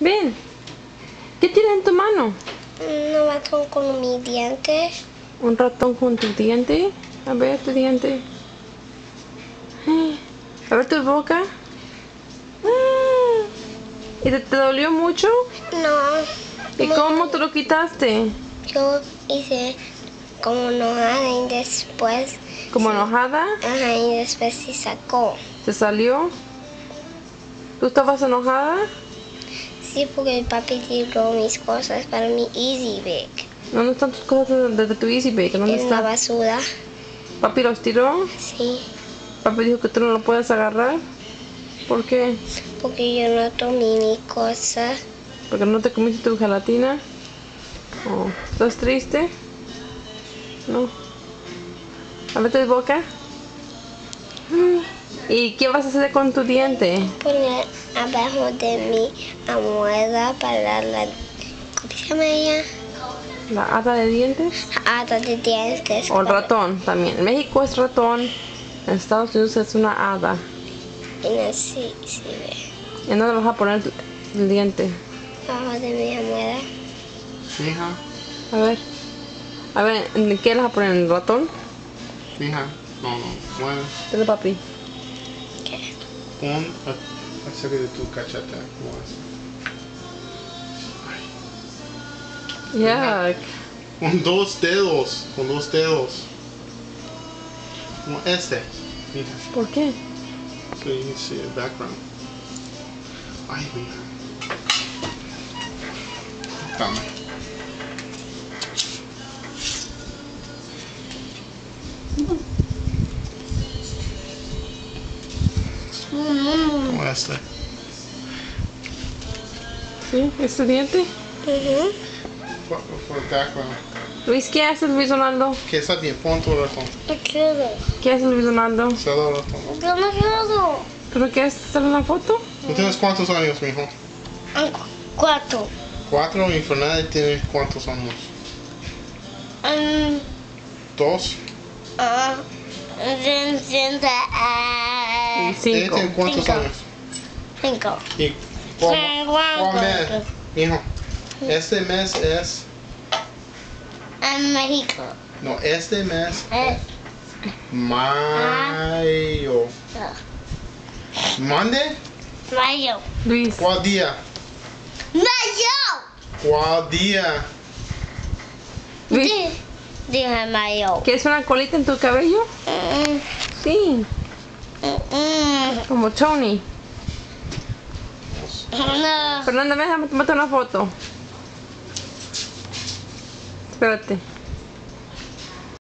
Ven. ¿Qué tienes en tu mano? Un ratón con mis dientes. ¿Un ratón con tu diente? A ver tu diente. A ver tu boca. ¿Y te, te dolió mucho? No. ¿Y cómo te lo quitaste? Yo hice como enojada y después. ¿Como enojada? Ajá, y después se sacó. ¿Se salió? ¿Tú estabas enojada? Sí, porque el papi tiró mis cosas para mi Easy Bag. ¿Dónde están tus cosas de, de tu Easy Bake? ¿Dónde En la está? basura. ¿Papi los tiró? Sí, ¿Papi dijo que tú no lo puedes agarrar? ¿Por qué? porque yo no tomé mis cosas. ¿Porque no te comiste tu gelatina? Oh, ¿Estás triste? No. A tu boca. Mm. ¿Y qué vas a hacer con tu diente? Poner abajo de mi almohada para la. ¿Cómo se llama ella? ¿La hada de dientes? Hada de dientes. O el ratón también. En México es ratón. En Estados Unidos es una hada. Y así se ve. ¿Y en dónde vas a poner el diente? Abajo de mi almohada. Mija, A ver. A ver, ¿en qué le vas a poner? ¿En el ratón? mija. No, no. Mueve. Dale papi. ¿Qué? Pon a- acerca de tu. Mueve. Yuck. Con dos dedos. Con dos dedos. Como este. Mija. ¿Por qué? So you can see the background. Ay, mija. Dame. Como este. ¿Sí? ¿Es tu diente? Ujú. For, for background. Luis, ¿qué haces Luis Donaldo? Que está bien, pon tu razón. Quiero. ¿Qué haces Luis Donaldo? Cierra la razón. Yo no quiero. ¿Pero qué haces? ¿Hacer una foto? ¿Tú tienes cuántos años, mijo? Ah, Cuatro. Cuatro y Fernández tiene cuántos años? Um, Dos. ah, sesenta, ah, ¿Ella Cinco. tiene cuántos Cinco. años? cinco. ¿Y cuál, cuál mes? Mijo, este mes es... En México. No, este mes Es mayo. ¿Mande? mayo. Luis. ¿Cuál día? ¡Mayo! ¿Cuál día? Luis, Di- Dije mayo. ¿quieres una colita en tu cabello? Mm, Sí. Como Tony. No. Fernanda, déjame tomarte una foto. Espérate.